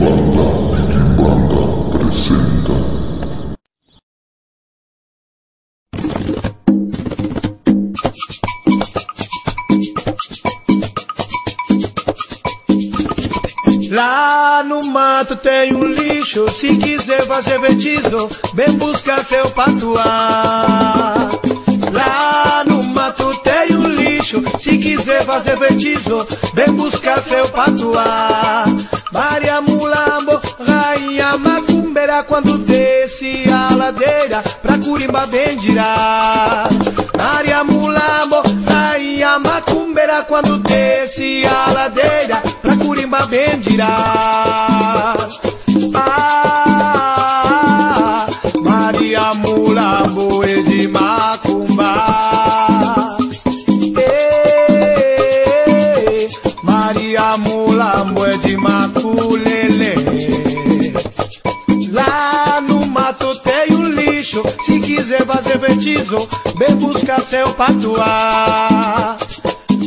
Kimbanda, Kimbanda presenta. Lá no mato tem um lixo, se quiser fazer vertizo, vem buscar seu patuá. Lá no mato tem um lixo, se quiser fazer vertizo, vem buscar seu patuá. Macumbeira, quando desce a ladeira, pra Curimba bem dirá. Maria Mulambo, rainha macumbeira, quando desce a ladeira, pra Curimba bem dirá. Ah, Maria Mulambo é de macumba. Maria Mulambo é de maculele. Se quiser fazer vertizo, vem buscar seu patuá.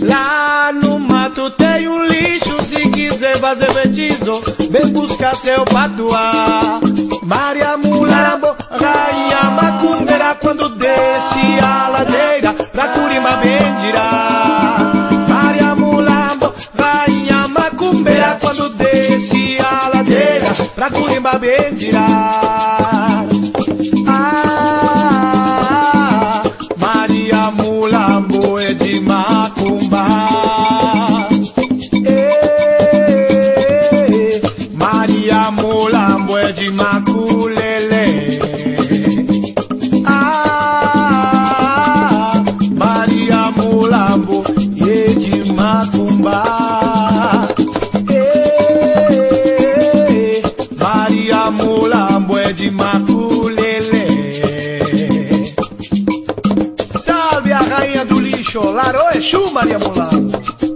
Lá no mato tem um lixo, se quiser fazer vertizo, vem buscar seu patuá. Maria Mulambo, rainha macumbeira, quando desce a ladeira, pra Curima bem dirá. Maria Mulambo, rainha macumbeira, quando desce a ladeira, pra Curima bem é de macumba. Eh, Maria Mulambo é de maculele. Ah, Maria Mulambo é de macumba. Eh, Maria Mulambo é de maculele. Salve a rainha do lixo, Larô Exu, Maria Mulambo.